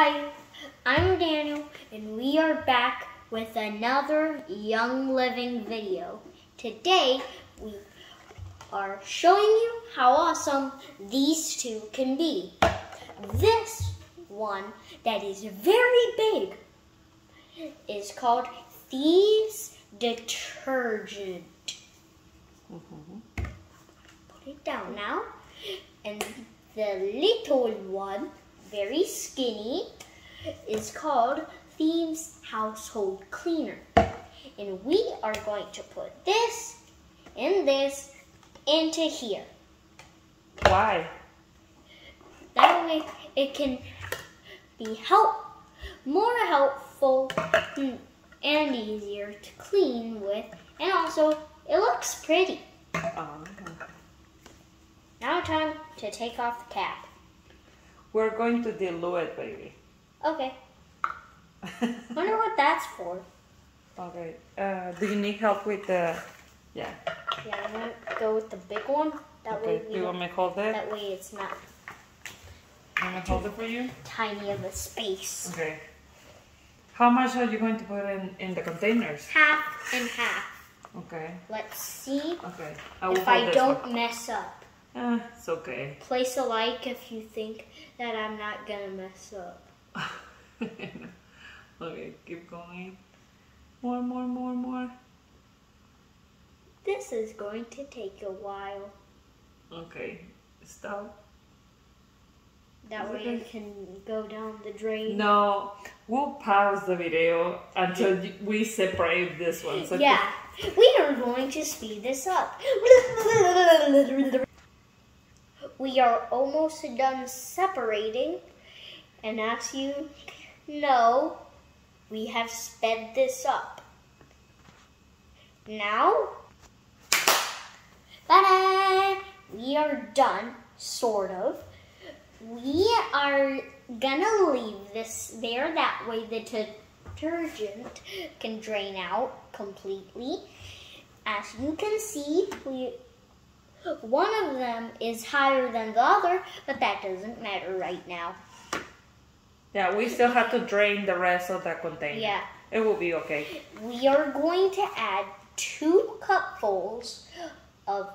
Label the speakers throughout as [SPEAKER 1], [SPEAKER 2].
[SPEAKER 1] Hi, I'm Daniel, and we are back with another Young Living video. Today, we are showing you how awesome these two can be. This one that is very big is called Thieves Detergent. Put it down now. And the little one, very skinny, is called Thieves Household Cleaner. And we are going to put this and this into here.
[SPEAKER 2] Why?
[SPEAKER 1] That way it can be help more helpful and easier to clean with and also it looks pretty.
[SPEAKER 2] Um,
[SPEAKER 1] Now time to take off the cap.
[SPEAKER 2] We're going to dilute it, baby.
[SPEAKER 1] Okay. Wonder what that's for.
[SPEAKER 2] okay. Uh, do you need help with the? Yeah.
[SPEAKER 1] Yeah, I'm gonna go with the big one. That
[SPEAKER 2] Okay.
[SPEAKER 1] way
[SPEAKER 2] Do you want me to hold it?
[SPEAKER 1] that way it's not
[SPEAKER 2] Let me hold it for you.
[SPEAKER 1] tiny of a space.
[SPEAKER 2] Okay. How much are you going to put in in the containers?
[SPEAKER 1] Half and half.
[SPEAKER 2] Okay.
[SPEAKER 1] Let's see
[SPEAKER 2] Okay. I
[SPEAKER 1] if I don't
[SPEAKER 2] one.
[SPEAKER 1] mess up.
[SPEAKER 2] Uh, it's okay.
[SPEAKER 1] Place a like if you think that I'm not gonna mess up.
[SPEAKER 2] okay. Keep going. More, more, more, more.
[SPEAKER 1] This is going to take a while.
[SPEAKER 2] Okay. Stop.
[SPEAKER 1] That way it can go down the drain.
[SPEAKER 2] No, we'll pause the video until we separate this one. So
[SPEAKER 1] Yeah, we are going to speed this up. We are almost done separating, and as you know, we have sped this up. Now! We are done, sort of. We are gonna leave this there, that way the detergent can drain out completely. As you can see, we one of them is higher than the other, but that doesn't matter right now.
[SPEAKER 2] Yeah, we still have to drain the rest of that container.
[SPEAKER 1] Yeah.
[SPEAKER 2] It will be okay.
[SPEAKER 1] We are going to add two cupfuls of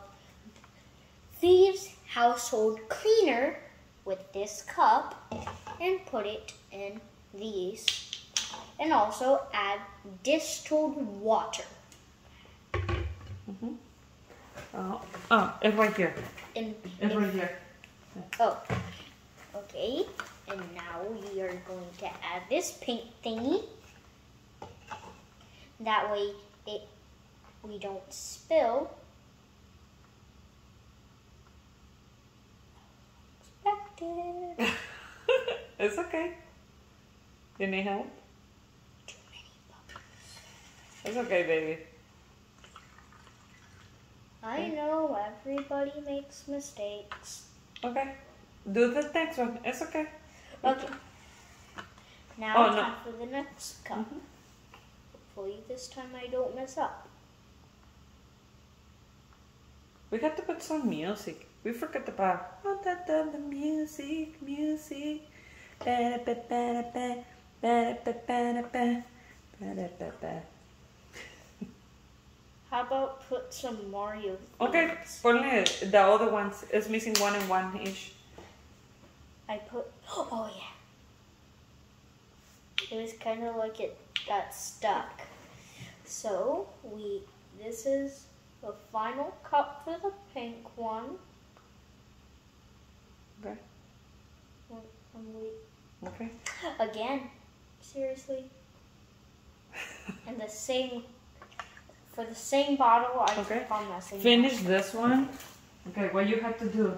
[SPEAKER 1] Thieves Household Cleaner with this cup and put it in these. And also add distilled water.
[SPEAKER 2] Uh, oh, it's right here.
[SPEAKER 1] In,
[SPEAKER 2] It's
[SPEAKER 1] in-
[SPEAKER 2] right here.
[SPEAKER 1] oh, okay. And now we are going to add this pink thingy. That way it we don't spill. Expected.
[SPEAKER 2] it's okay. You need help?
[SPEAKER 1] Too many bubbles.
[SPEAKER 2] It's okay, baby.
[SPEAKER 1] I know everybody makes mistakes.
[SPEAKER 2] Okay. Do the next one. It's okay.
[SPEAKER 1] Okay. Now
[SPEAKER 2] Oh,
[SPEAKER 1] it's
[SPEAKER 2] no.
[SPEAKER 1] time for the next cup. Mm-hmm. Hopefully this time I don't mess up.
[SPEAKER 2] We got to put some music. We forgot about oh, da, da, the music, music. Ba, ba, ba,
[SPEAKER 1] How about put some Mario?
[SPEAKER 2] Okay,
[SPEAKER 1] themes?
[SPEAKER 2] ponle the other ones. It's missing one and one each.
[SPEAKER 1] I put. Oh, oh yeah. It was kind of like it got stuck. So we. This is the final cup for the pink one.
[SPEAKER 2] Okay.
[SPEAKER 1] When- when we-
[SPEAKER 2] Okay.
[SPEAKER 1] Again, seriously. And the same. For the same bottle, I
[SPEAKER 2] Okay.
[SPEAKER 1] keep on messing. up.
[SPEAKER 2] Finish this one. Okay, what you have to do?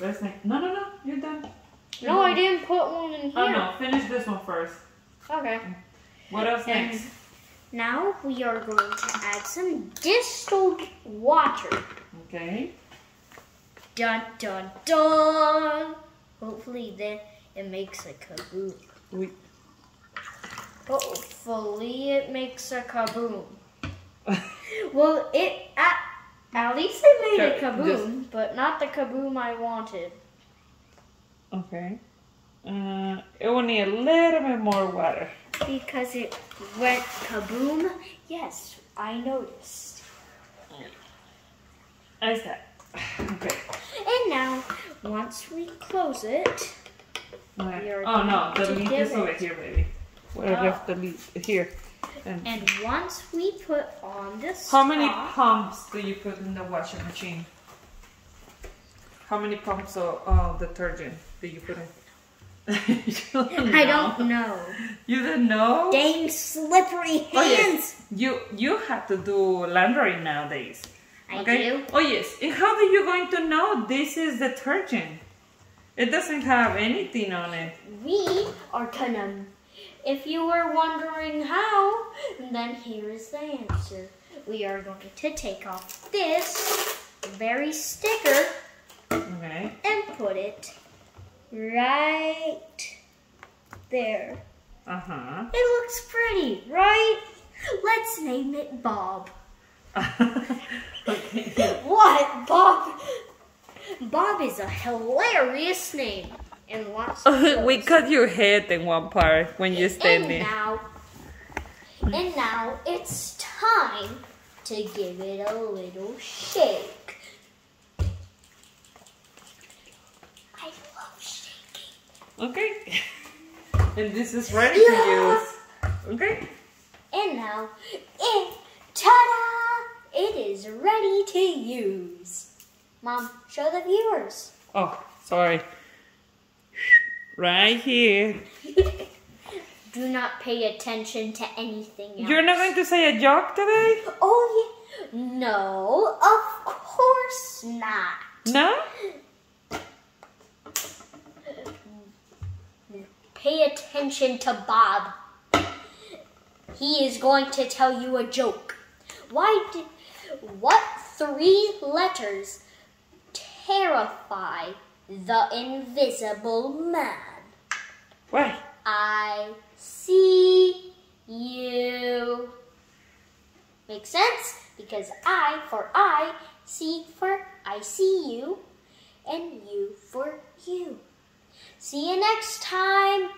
[SPEAKER 2] This next. No, no, no. You're done. You're
[SPEAKER 1] No, I didn't put one in here.
[SPEAKER 2] Oh no, finish this one first.
[SPEAKER 1] Okay.
[SPEAKER 2] What else
[SPEAKER 1] And
[SPEAKER 2] next?
[SPEAKER 1] now we are going to add some distilled water.
[SPEAKER 2] Okay.
[SPEAKER 1] Dun dun dun. Hopefully then it makes a kaboom.
[SPEAKER 2] We.
[SPEAKER 1] Hopefully it makes a kaboom. Well, it at, at least it made a kaboom, but not the kaboom I wanted.
[SPEAKER 2] Okay. Uh, It will need a little bit more water.
[SPEAKER 1] Because it went kaboom. Yes, I noticed.
[SPEAKER 2] How's that? Okay.
[SPEAKER 1] And now, once we close it? We are
[SPEAKER 2] Oh no, the
[SPEAKER 1] give
[SPEAKER 2] is over here, baby. Where I
[SPEAKER 1] Oh.
[SPEAKER 2] left the lid here. And
[SPEAKER 1] and once we put on this,
[SPEAKER 2] how many pumps do you put in the washing machine? How many pumps of uh, detergent do you put in? Don't
[SPEAKER 1] I don't know.
[SPEAKER 2] You don't know?
[SPEAKER 1] Dang slippery
[SPEAKER 2] Oh yes,
[SPEAKER 1] hands.
[SPEAKER 2] you you have to do laundry nowadays.
[SPEAKER 1] I
[SPEAKER 2] okay?
[SPEAKER 1] do.
[SPEAKER 2] Oh yes. And how are you going to know this is detergent? It doesn't have anything on it.
[SPEAKER 1] We are gonna. If you were wondering how, then here is the answer. We are going to take off this very sticker
[SPEAKER 2] Okay.
[SPEAKER 1] and put it right there.
[SPEAKER 2] Uh huh.
[SPEAKER 1] It looks pretty, right? Let's name it Bob.
[SPEAKER 2] okay.
[SPEAKER 1] What? Bob? Bob is a hilarious name. And lots
[SPEAKER 2] we cut your head in one part when you stand
[SPEAKER 1] And now, and now it's time to give it a little shake. I love shaking.
[SPEAKER 2] Okay. And this is ready
[SPEAKER 1] Yeah.
[SPEAKER 2] to use. Okay.
[SPEAKER 1] And now, it, ta-da! It is ready to use. Mom, show the viewers.
[SPEAKER 2] Oh, sorry. Right here.
[SPEAKER 1] Do not pay attention to anything else.
[SPEAKER 2] You're not going to say a joke today?
[SPEAKER 1] Oh, yeah. No, of course not.
[SPEAKER 2] No?
[SPEAKER 1] Pay attention to Bob. He is going to tell you a joke. Why did what three letters terrify the invisible man?
[SPEAKER 2] Why?
[SPEAKER 1] I see you. Makes sense? Because I for I, see for I see you, and you for you. See you next time.